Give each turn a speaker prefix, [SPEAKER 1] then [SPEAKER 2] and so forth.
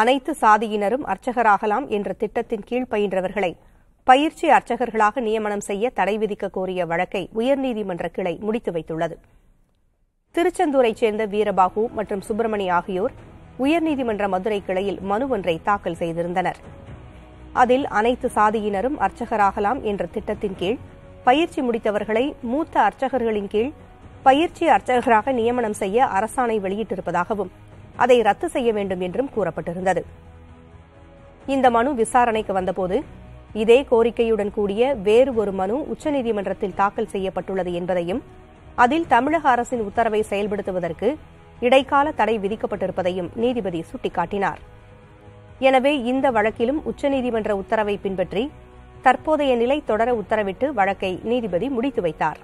[SPEAKER 1] அனைத்து சாதியினரும் அர்ச்சகராகலாம் என்ற திட்டத்தின் கீழ் பயின்றவர்களை பயிற்சி அர்ச்சகர்களாக நியமனம் செய்ய தடை விதிக்க கோரிய வழக்கை உயர்நீதிமன்ற கிளை முடித்து வைத்துள்ளது. திருச்செந்தூரைச் சேர்ந்த வீரபாகு மற்றும் சுப்பிரமணி ஆகியோர் உயர்நீதிமன்ற மதுரை கிளையில் மனு ஒன்றை தாக்கல் செய்திருந்தனர். அதில் அனைத்து சாதியினரும் அர்ச்சகராகலாம் என்ற திட்டத்தின் கீழ் பயிற்சி முடித்தவர்களை மூத்த அர்ச்சகர்களின் கீழ் பயிற்சி அர்ச்சகராக நியமனம் செய்ய அரசாணை வெளியிட்டிருப்பதாகவும் அதை ரத்து செய்ய வேண்டும் என்றும் கூறப்பட்டிருந்தது. இந்த மனு விசாரணைக்கு வந்தபோது இதே கோரிக்கையுடன் கூடிய வேறு ஒரு மனு உச்சநீதிமன்றத்தில் தாக்கல் செய்யப்பட்டுள்ளது என்பதையும் அதில் தமிழக அரசின் உத்தரவை செயல்படுத்துவதற்கு இடைக்கால தடை விதிக்கப்பட்டிருப்பதையும் நீதிபதி சுட்டிக்காட்டினார். எனவே இந்த வழக்கிலும் உச்சநீதிமன்ற உத்தரவை பின்பற்றி தற்போதைய நிலை தொடர உத்தரவிட்டு வழக்கை நீதிபதி முடித்து வைத்தார்.